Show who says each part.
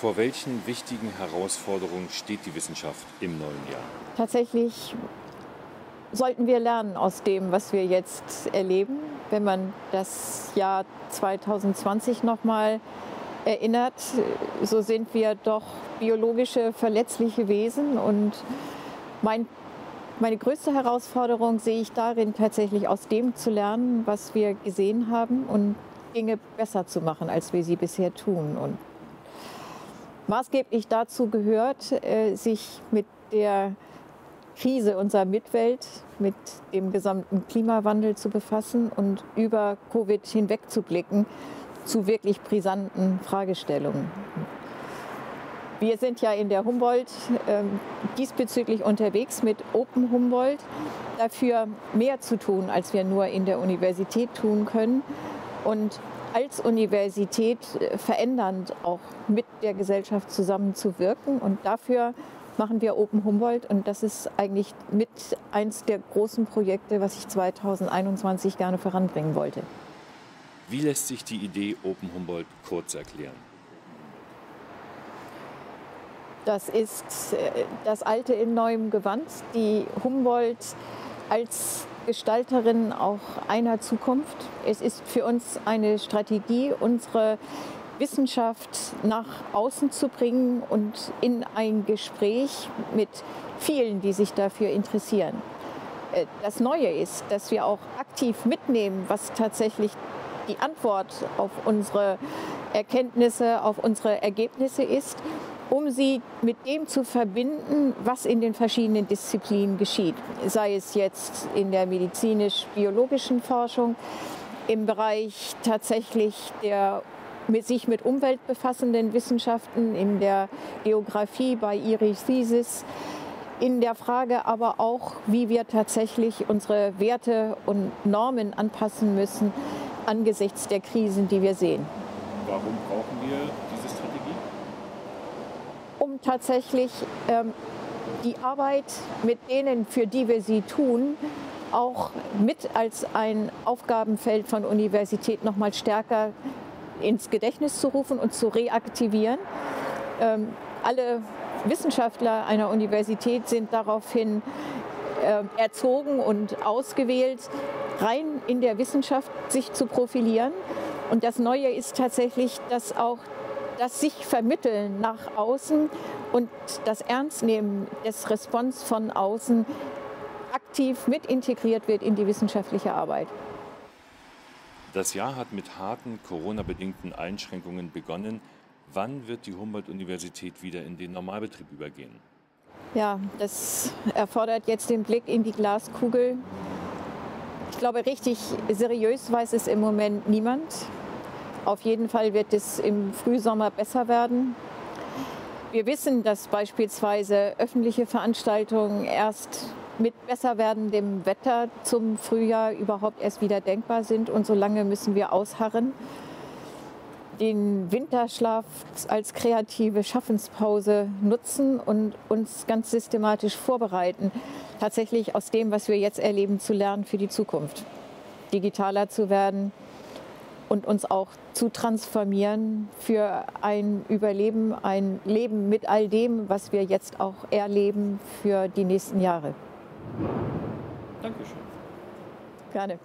Speaker 1: Vor welchen wichtigen Herausforderungen steht die Wissenschaft im neuen Jahr?
Speaker 2: Tatsächlich sollten wir lernen aus dem, was wir jetzt erleben. Wenn man das Jahr 2020 nochmal erinnert, so sind wir doch biologische, verletzliche Wesen. Und mein, meine größte Herausforderung sehe ich darin, tatsächlich aus dem zu lernen, was wir gesehen haben und Dinge besser zu machen, als wir sie bisher tun. Und maßgeblich dazu gehört, äh, sich mit der Krise unserer Mitwelt, mit dem gesamten Klimawandel zu befassen und über Covid hinwegzublicken zu wirklich brisanten Fragestellungen. Wir sind ja in der Humboldt äh, diesbezüglich unterwegs mit Open Humboldt, dafür mehr zu tun, als wir nur in der Universität tun können. Und als Universität äh, verändernd auch mit der Gesellschaft zusammenzuwirken. Und dafür machen wir Open Humboldt und das ist eigentlich mit eins der großen Projekte, was ich 2021 gerne voranbringen wollte.
Speaker 1: Wie lässt sich die Idee Open Humboldt kurz erklären?
Speaker 2: Das ist äh, das Alte in neuem Gewand, die Humboldt als Gestalterin auch einer Zukunft. Es ist für uns eine Strategie, unsere Wissenschaft nach außen zu bringen und in ein Gespräch mit vielen, die sich dafür interessieren. Äh, das Neue ist, dass wir auch aktiv mitnehmen, was tatsächlich die Antwort auf unsere Erkenntnisse, auf unsere Ergebnisse ist um sie mit dem zu verbinden, was in den verschiedenen Disziplinen geschieht. Sei es jetzt in der medizinisch-biologischen Forschung, im Bereich tatsächlich der mit sich mit Umwelt befassenden Wissenschaften, in der Geografie bei Iris Thesis, in der Frage aber auch, wie wir tatsächlich unsere Werte und Normen anpassen müssen angesichts der Krisen, die wir sehen.
Speaker 1: Warum brauchen wir
Speaker 2: tatsächlich ähm, die Arbeit mit denen, für die wir sie tun, auch mit als ein Aufgabenfeld von Universität noch mal stärker ins Gedächtnis zu rufen und zu reaktivieren. Ähm, alle Wissenschaftler einer Universität sind daraufhin äh, erzogen und ausgewählt, rein in der Wissenschaft sich zu profilieren. Und das Neue ist tatsächlich, dass auch das sich vermitteln nach außen und das Ernstnehmen des Respons von außen aktiv mit integriert wird in die wissenschaftliche Arbeit.
Speaker 1: Das Jahr hat mit harten Corona-bedingten Einschränkungen begonnen. Wann wird die Humboldt-Universität wieder in den Normalbetrieb übergehen?
Speaker 2: Ja, das erfordert jetzt den Blick in die Glaskugel. Ich glaube, richtig seriös weiß es im Moment niemand. Auf jeden Fall wird es im Frühsommer besser werden. Wir wissen, dass beispielsweise öffentliche Veranstaltungen erst mit besser werdendem Wetter zum Frühjahr überhaupt erst wieder denkbar sind. Und so lange müssen wir ausharren. Den Winterschlaf als kreative Schaffenspause nutzen und uns ganz systematisch vorbereiten, tatsächlich aus dem, was wir jetzt erleben, zu lernen für die Zukunft. Digitaler zu werden, und uns auch zu transformieren für ein Überleben, ein Leben mit all dem, was wir jetzt auch erleben für die nächsten Jahre.
Speaker 1: Dankeschön.
Speaker 2: Gerne.